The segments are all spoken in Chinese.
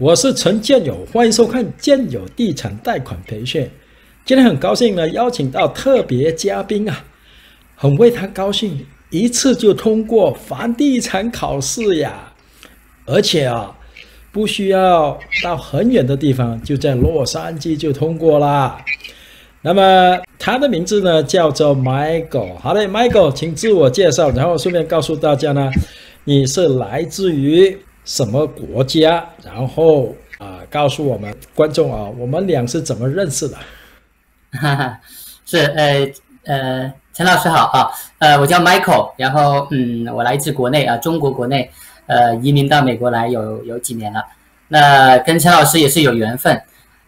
我是陈建友，欢迎收看建友地产贷款培训。今天很高兴呢，邀请到特别嘉宾啊，很为他高兴，一次就通过房地产考试呀，而且啊，不需要到很远的地方，就在洛杉矶就通过啦。那么他的名字呢叫做 Michael。好嘞，Michael，请自我介绍，然后顺便告诉大家呢，你是来自于。什么国家？然后啊，告诉我们观众啊，我们俩是怎么认识的？哈哈，是呃呃，陈老师好啊，呃，我叫 Michael，然后嗯，我来自国内啊，中国国内，呃，移民到美国来有有几年了，那跟陈老师也是有缘分，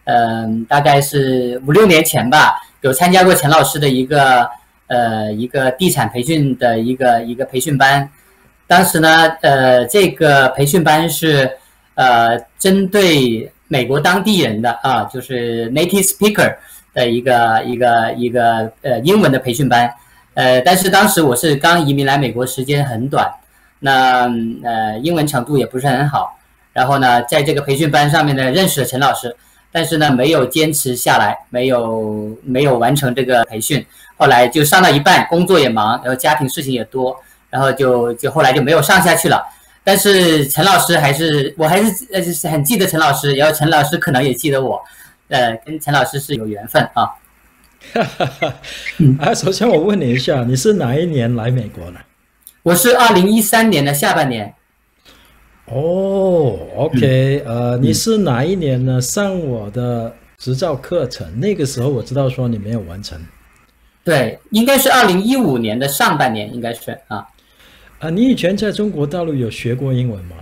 嗯，大概是五六年前吧，有参加过陈老师的一个呃一个地产培训的一个一个培训班。当时呢，呃，这个培训班是，呃，针对美国当地人的啊，就是 native speaker 的一个一个一个呃英文的培训班，呃，但是当时我是刚移民来美国，时间很短，那呃英文程度也不是很好，然后呢，在这个培训班上面呢认识了陈老师，但是呢没有坚持下来，没有没有完成这个培训，后来就上到一半，工作也忙，然后家庭事情也多。然后就就后来就没有上下去了，但是陈老师还是我还是呃就是很记得陈老师，然后陈老师可能也记得我，呃，跟陈老师是有缘分啊。哈哈哈。啊，首先我问你一下，你是哪一年来美国的？我是二零一三年的下半年。哦，OK，呃，你是哪一年呢？上我的执照课程，那个时候我知道说你没有完成。对，应该是二零一五年的上半年，应该是啊。啊，你以前在中国大陆有学过英文吗？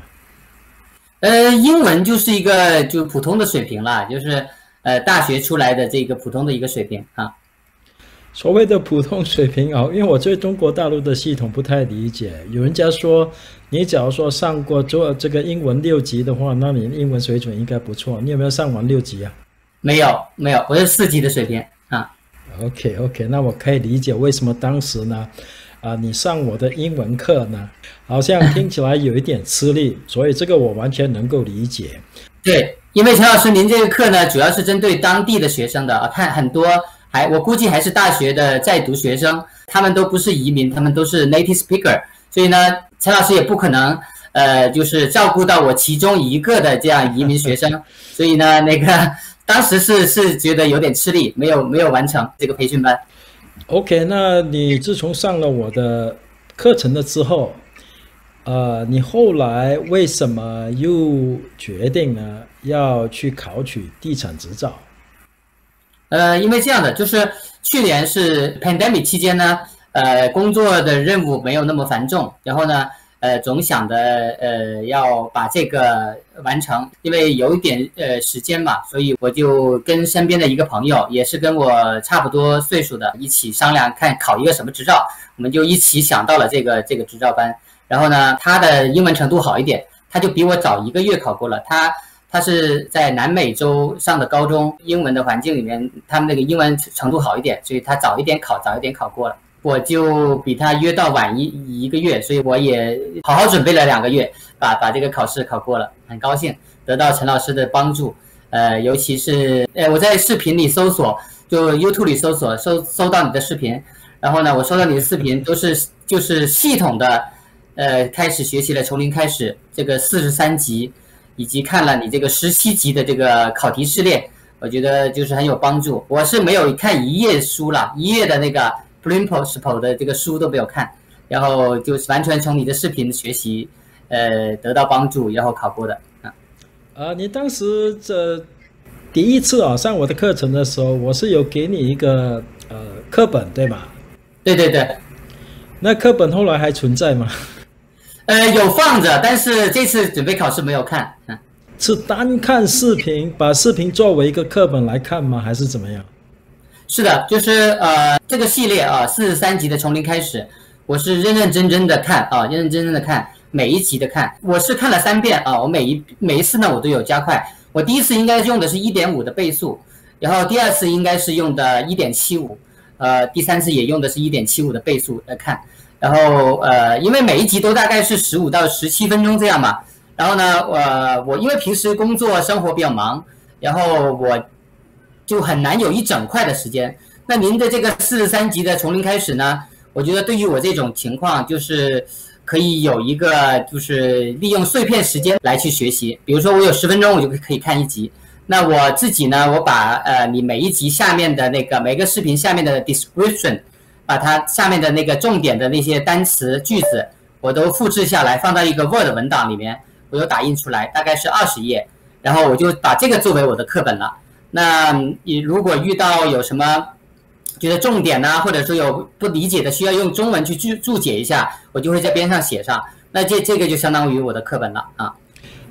呃，英文就是一个就普通的水平啦，就是呃大学出来的这个普通的一个水平啊。所谓的普通水平啊，因为我对中国大陆的系统不太理解。有人家说，你假如说上过做这个英文六级的话，那你英文水准应该不错。你有没有上完六级啊？没有，没有，我是四级的水平啊。OK，OK，那我可以理解为什么当时呢？啊，你上我的英文课呢，好像听起来有一点吃力，所以这个我完全能够理解。对，因为陈老师您这个课呢，主要是针对当地的学生的啊，看很多还我估计还是大学的在读学生，他们都不是移民，他们都是 native speaker，所以呢，陈老师也不可能呃，就是照顾到我其中一个的这样移民学生，所以呢，那个当时是是觉得有点吃力，没有没有完成这个培训班。OK，那你自从上了我的课程了之后，呃，你后来为什么又决定呢要去考取地产执照？呃，因为这样的，就是去年是 pandemic 期间呢，呃，工作的任务没有那么繁重，然后呢。呃，总想着呃要把这个完成，因为有一点呃时间嘛，所以我就跟身边的一个朋友，也是跟我差不多岁数的，一起商量看考一个什么执照，我们就一起想到了这个这个执照班。然后呢，他的英文程度好一点，他就比我早一个月考过了。他他是在南美洲上的高中，英文的环境里面，他们那个英文程度好一点，所以他早一点考，早一点考过了。我就比他约到晚一一个月，所以我也好好准备了两个月，把把这个考试考过了，很高兴得到陈老师的帮助。呃，尤其是呃，我在视频里搜索，就 YouTube 里搜索，搜搜到你的视频，然后呢，我收到你的视频都是就是系统的，呃，开始学习了从零开始这个四十三级，以及看了你这个十七级的这个考题试炼，我觉得就是很有帮助。我是没有看一页书了，一页的那个。Principle 的这个书都没有看，然后就是完全从你的视频学习，呃，得到帮助，然后考过的啊。啊，你当时这第一次啊上我的课程的时候，我是有给你一个呃课本对吗？对对对。那课本后来还存在吗？呃，有放着，但是这次准备考试没有看。嗯。是单看视频，把视频作为一个课本来看吗？还是怎么样？是的，就是呃这个系列啊，四十三集的从零开始，我是认认真真的看啊，认认真真的看每一集的看，我是看了三遍啊，我每一每一次呢我都有加快，我第一次应该用的是一点五的倍速，然后第二次应该是用的一点七五，呃第三次也用的是一点七五的倍速来看，然后呃因为每一集都大概是十五到十七分钟这样嘛，然后呢，我我因为平时工作生活比较忙，然后我就很难有一整块的时间。那您的这个四十三级的从零开始呢，我觉得对于我这种情况，就是可以有一个就是利用碎片时间来去学习。比如说我有十分钟，我就可以看一集。那我自己呢，我把呃你每一集下面的那个每个视频下面的 description，把它下面的那个重点的那些单词句子，我都复制下来，放到一个 Word 文档里面。我又打印出来，大概是二十页，然后我就把这个作为我的课本了。那你如果遇到有什么觉得重点呢，或者说有不理解的，需要用中文去注注解一下，我就会在边上写上。那这这个就相当于我的课本了啊。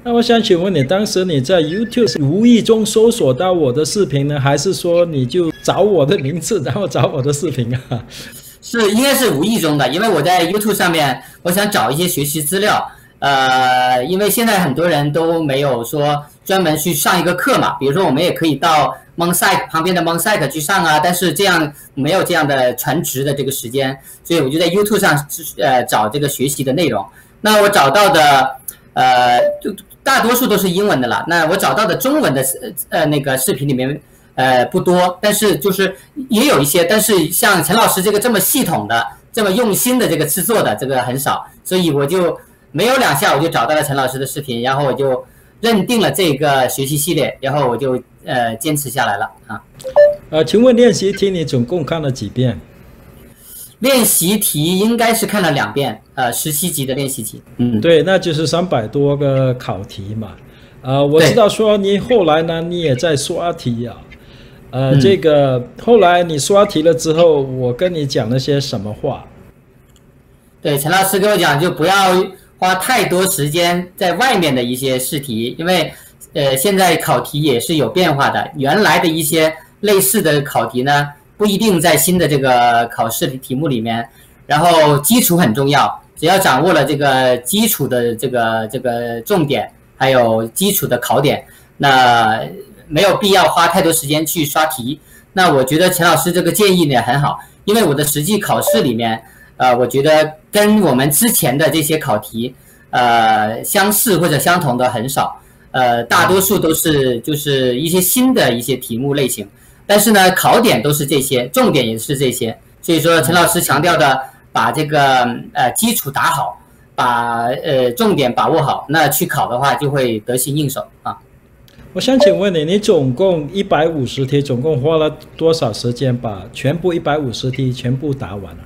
那我想请问你，当时你在 YouTube 是无意中搜索到我的视频呢，还是说你就找我的名字，然后找我的视频啊？是应该是无意中的，因为我在 YouTube 上面，我想找一些学习资料。呃，因为现在很多人都没有说专门去上一个课嘛，比如说我们也可以到 Monsite 旁边的 Monsite 去上啊，但是这样没有这样的全职的这个时间，所以我就在 YouTube 上呃找这个学习的内容。那我找到的呃，就大多数都是英文的了。那我找到的中文的呃那个视频里面呃不多，但是就是也有一些，但是像陈老师这个这么系统的、这么用心的这个制作的这个很少，所以我就。没有两下，我就找到了陈老师的视频，然后我就认定了这个学习系列，然后我就呃坚持下来了啊。呃，请问练习题你总共看了几遍？练习题应该是看了两遍，呃，十七级的练习题。嗯，对，那就是三百多个考题嘛。呃，我知道说你后来呢，你也在刷题啊。呃，这个后来你刷题了之后，我跟你讲了些什么话？对，陈老师跟我讲，就不要。花太多时间在外面的一些试题，因为，呃，现在考题也是有变化的。原来的一些类似的考题呢，不一定在新的这个考试题目里面。然后基础很重要，只要掌握了这个基础的这个这个重点，还有基础的考点，那没有必要花太多时间去刷题。那我觉得陈老师这个建议呢很好，因为我的实际考试里面。呃，我觉得跟我们之前的这些考题，呃，相似或者相同的很少，呃，大多数都是就是一些新的一些题目类型，但是呢，考点都是这些，重点也是这些，所以说陈老师强调的，把这个呃基础打好，把呃重点把握好，那去考的话就会得心应手啊。我想请问你，你总共一百五十题，总共花了多少时间把全部一百五十题全部答完了？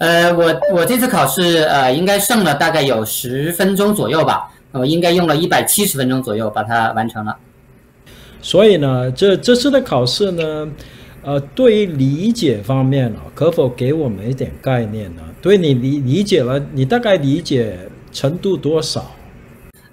呃，我我这次考试呃，应该剩了大概有十分钟左右吧，我应该用了一百七十分钟左右把它完成了。所以呢，这这次的考试呢，呃，对于理解方面啊，可否给我们一点概念呢？对你理理解了，你大概理解程度多少？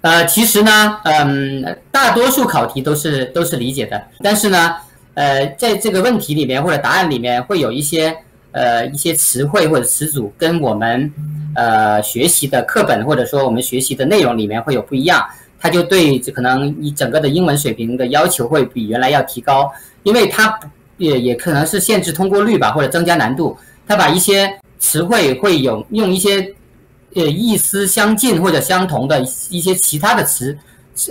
呃，其实呢，嗯，大多数考题都是都是理解的，但是呢，呃，在这个问题里面或者答案里面会有一些。呃，一些词汇或者词组跟我们呃学习的课本或者说我们学习的内容里面会有不一样，它就对可能你整个的英文水平的要求会比原来要提高，因为它也也可能是限制通过率吧，或者增加难度，它把一些词汇会有用一些呃意思相近或者相同的一些其他的词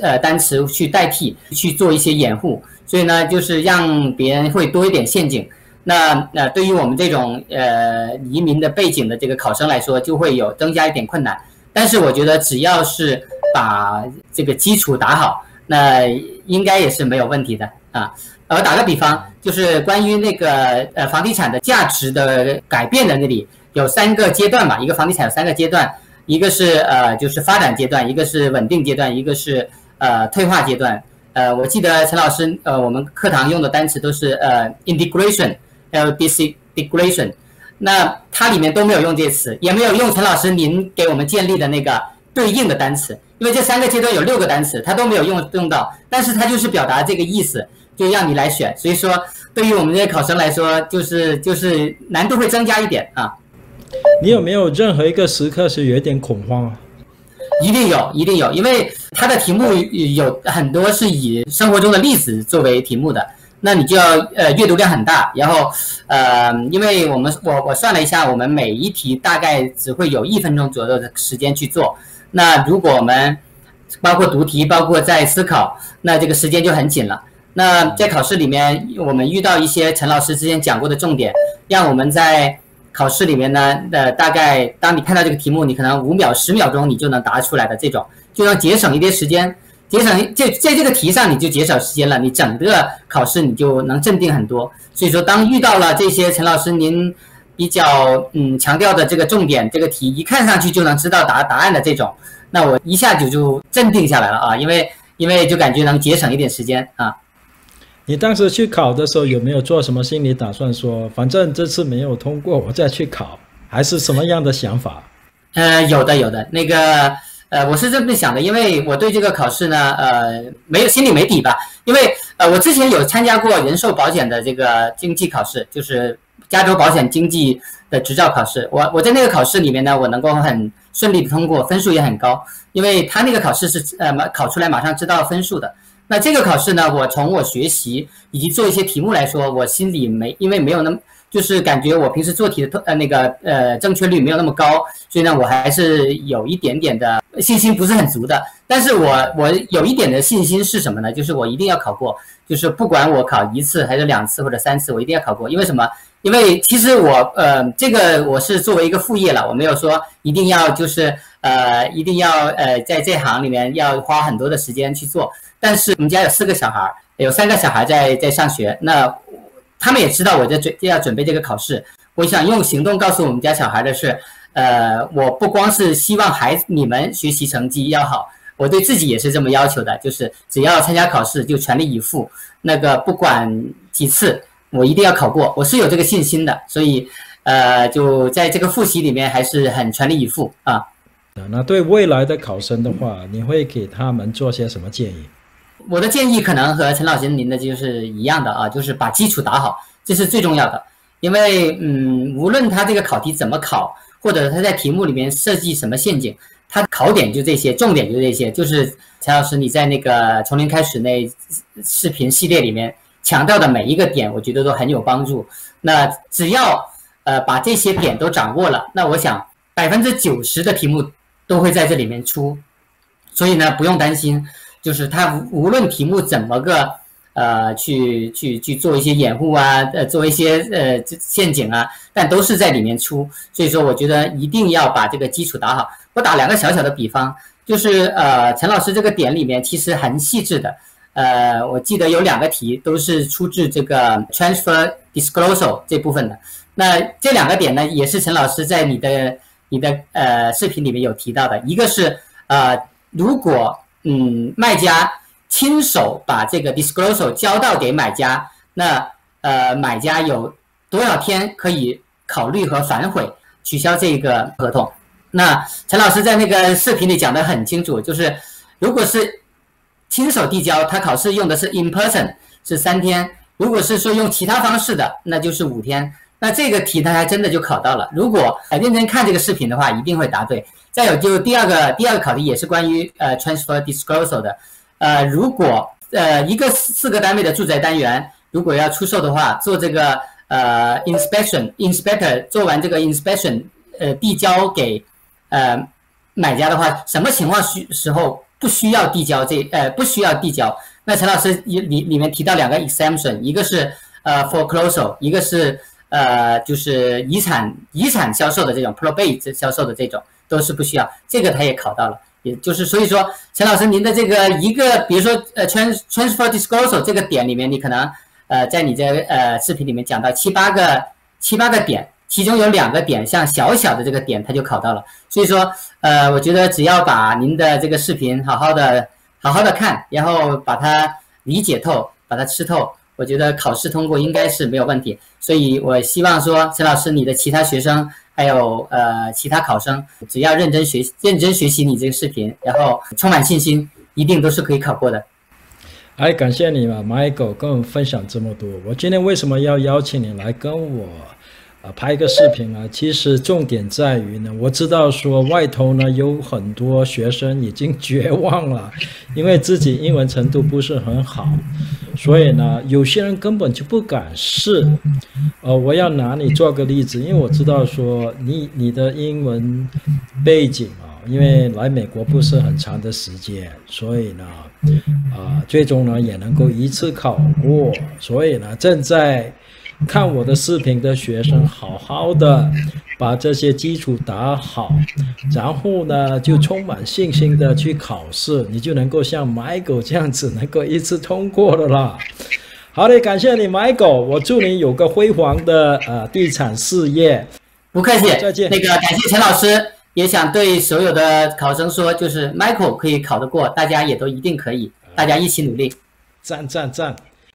呃单词去代替去做一些掩护，所以呢，就是让别人会多一点陷阱。那那对于我们这种呃移民的背景的这个考生来说，就会有增加一点困难。但是我觉得只要是把这个基础打好，那应该也是没有问题的啊。我打个比方，就是关于那个呃房地产的价值的改变的那里有三个阶段吧，一个房地产有三个阶段，一个是呃就是发展阶段，一个是稳定阶段，一个是呃退化阶段。呃，我记得陈老师呃我们课堂用的单词都是呃 integration。还有 disintegration，那它里面都没有用这些词，也没有用陈老师您给我们建立的那个对应的单词，因为这三个阶段有六个单词，它都没有用用到，但是它就是表达这个意思，就让你来选，所以说对于我们这些考生来说，就是就是难度会增加一点啊。你有没有任何一个时刻是有点恐慌啊？一定有，一定有，因为它的题目有很多是以生活中的例子作为题目的。那你就要呃阅读量很大，然后呃，因为我们我我算了一下，我们每一题大概只会有一分钟左右的时间去做。那如果我们包括读题，包括在思考，那这个时间就很紧了。那在考试里面，我们遇到一些陈老师之前讲过的重点，让我们在考试里面呢，呃，大概当你看到这个题目，你可能五秒、十秒钟你就能答出来的这种，就能节省一点时间，节省就在这个题上你就节省时间了，你整个考试你就能镇定很多。所以说，当遇到了这些陈老师您比较嗯强调的这个重点，这个题一看上去就能知道答答案的这种，那我一下就就镇定下来了啊，因为因为就感觉能节省一点时间啊。你当时去考的时候有没有做什么心理打算？说反正这次没有通过，我再去考，还是什么样的想法？呃，有的，有的。那个，呃，我是这么想的，因为我对这个考试呢，呃，没有心里没底吧。因为，呃，我之前有参加过人寿保险的这个经济考试，就是加州保险经济的执照考试。我我在那个考试里面呢，我能够很顺利的通过，分数也很高。因为他那个考试是呃马考出来马上知道分数的。那这个考试呢，我从我学习以及做一些题目来说，我心里没，因为没有那么，就是感觉我平时做题的呃那个呃正确率没有那么高，所以呢，我还是有一点点的信心不是很足的。但是我我有一点的信心是什么呢？就是我一定要考过，就是不管我考一次还是两次或者三次，我一定要考过。因为什么？因为其实我呃这个我是作为一个副业了，我没有说一定要就是呃一定要呃在这行里面要花很多的时间去做。但是我们家有四个小孩，有三个小孩在在上学，那他们也知道我在准要准备这个考试。我想用行动告诉我们家小孩的是，呃，我不光是希望孩子你们学习成绩要好，我对自己也是这么要求的，就是只要参加考试就全力以赴，那个不管几次，我一定要考过，我是有这个信心的。所以，呃，就在这个复习里面还是很全力以赴啊。那对未来的考生的话，你会给他们做些什么建议？我的建议可能和陈老师您的就是一样的啊，就是把基础打好，这是最重要的。因为嗯，无论他这个考题怎么考，或者他在题目里面设计什么陷阱，他考点就这些，重点就这些。就是陈老师你在那个从零开始那视频系列里面强调的每一个点，我觉得都很有帮助。那只要呃把这些点都掌握了，那我想百分之九十的题目都会在这里面出，所以呢不用担心。就是他无无论题目怎么个呃去去去做一些掩护啊，呃做一些呃陷阱啊，但都是在里面出，所以说我觉得一定要把这个基础打好。我打两个小小的比方，就是呃陈老师这个点里面其实很细致的，呃我记得有两个题都是出自这个 transfer disclosure 这部分的，那这两个点呢也是陈老师在你的你的呃视频里面有提到的，一个是呃如果嗯，卖家亲手把这个 disclosure 交到给买家，那呃，买家有多少天可以考虑和反悔取消这个合同？那陈老师在那个视频里讲的很清楚，就是如果是亲手递交，他考试用的是 in person 是三天，如果是说用其他方式的，那就是五天。那这个题他还真的就考到了。如果认真看这个视频的话，一定会答对。再有就第二个第二个考题也是关于呃 transfer disclosure 的，呃如果呃一个四四个单位的住宅单元如果要出售的话，做这个呃 inspection inspector 做完这个 inspection 呃递交给呃买家的话，什么情况需时候不需要递交这呃不需要递交？那陈老师里里里面提到两个 exemption，一个是呃 foreclosure，一个是呃就是遗产遗产销售的这种 probate 销售的这种。都是不需要，这个他也考到了，就是所以说，陈老师您的这个一个，比如说呃，trans transfer disclosure 这个点里面，你可能呃，在你这呃视频里面讲到七八个七八个点，其中有两个点像小小的这个点，他就考到了。所以说呃，我觉得只要把您的这个视频好好的好好的看，然后把它理解透，把它吃透，我觉得考试通过应该是没有问题。所以我希望说，陈老师你的其他学生。还有呃，其他考生，只要认真学，认真学习你这个视频，然后充满信心，一定都是可以考过的。哎，感谢你嘛，Michael，跟我们分享这么多。我今天为什么要邀请你来跟我？啊拍一个视频啊，其实重点在于呢，我知道说外头呢有很多学生已经绝望了，因为自己英文程度不是很好，所以呢，有些人根本就不敢试。呃，我要拿你做个例子，因为我知道说你你的英文背景啊，因为来美国不是很长的时间，所以呢，啊，最终呢也能够一次考过，所以呢，正在看我的视频的学生，好好的把这些基础打好，然后呢，就充满信心的去考试，你就能够像 Michael 这样子，能够一次通过的啦。好的，感谢你，Michael，我祝你有个辉煌的呃地产事业。不客气，再见。那个感谢陈老师，也想对所有的考生说，就是 Michael 可以考得过，大家也都一定可以，大家一起努力。赞赞赞！